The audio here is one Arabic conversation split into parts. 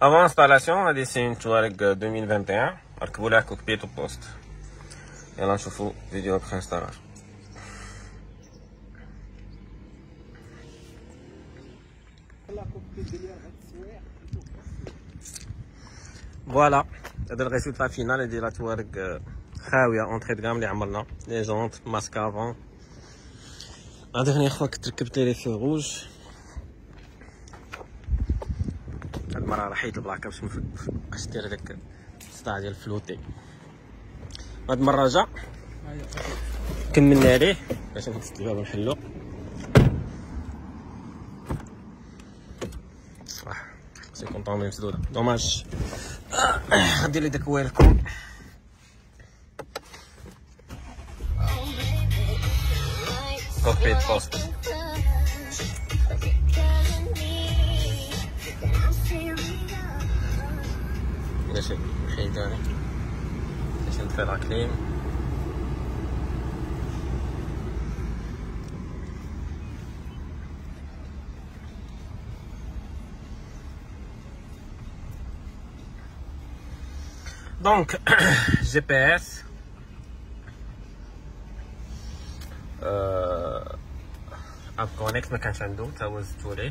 Avant installation, غادي سي توارق 2021 ركبوا لها كوكبيت وبوست يلا نشوفوا فيديو ابخي انستالاسيون فوالا هذا الريزولتا فينال ديال توارق خاويه اونتري دو اللي عملنا لي جونط ماسك افون لا ديرنيير فوا كنت ركبت لي في روج المره راه حيد البلاكه باش مبقاش دير هذاك الصداع ديال الفلوتي. هاد المره جا كملنا عليه باش نفتح الباب ونحلو سي كونطون مسدوده دوماج غدير لي داك ويلكم كوكبيت بوست ماشي حيداني باش نطفي لا كليم دونك جي بي اس اب كونيكت ما كانش عنده تا هو زدتو ليه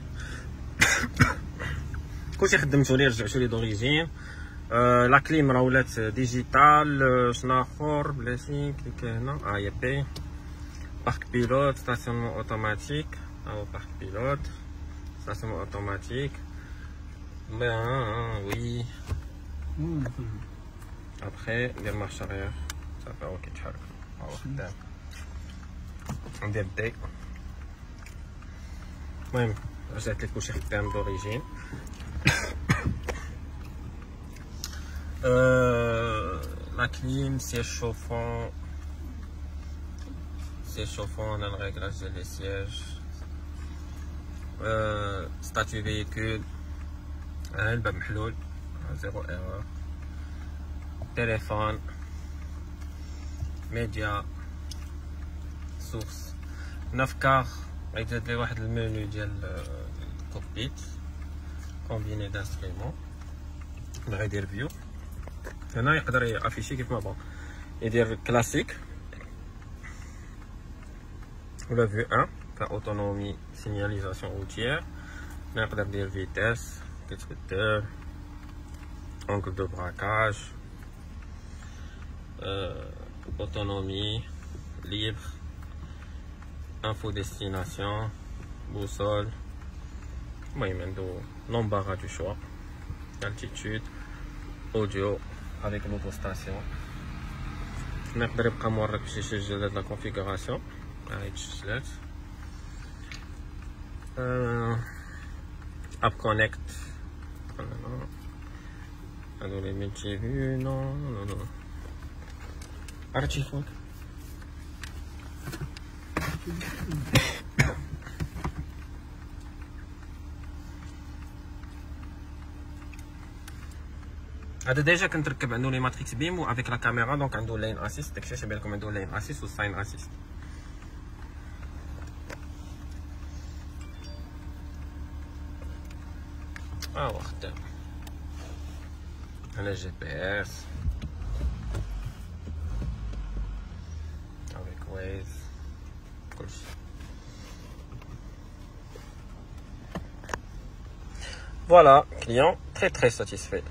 كلشي خدمتو ليه رجعتو ليه d'origine. آه la clim راه ولات digitale شنو أخر بلاتي clic هنا آه هي بي. Park Pilot stationnement automatique. ها هو Park Pilot stationnement automatique. bien oui après دير marche arrière صافي هو كيتحرك هو خدام ندير دي المهم رجعت لك كلشي خدام دوريجين Euh, clim, siège chauffant. Siège chauffant, on a le réglage des sièges. Euh, statut véhicule. Hein, le محلول. Zéro erreur. Téléphone. Média. Source. 9 غيزاد لي واحد المنيو ديال ال cockpit combiné d'instruments اللي غيدير vue هنا يقدر ي afficher كيف ما بغا يدير كلاسيك ولا vue 1 ك autonomie signalisation routière هنا يقدر يدير vitesse كتبدل اونكل دو براكاج اوتونومي ليبر info destination boussole المهم عنده l'embarras du choix altitude audio avec l'autostation نقدر يبقى مورك باش يسجل هاد لا كونفيغوراسيون هاي تسجلات اب كونيكت هادو لي ميتي فيو نو نو نو عرفتي فوق هذا ديجا كنتركب عنده لي ماتريكس بيم و افيك لا كاميرا دونك عنده لين اسيست داكشي اش بالكم عنده لين اسيست و ساين اسيست ها هو خدام هنا جي بي اس افيك ويز كلشي Voilà, client très très satisfait.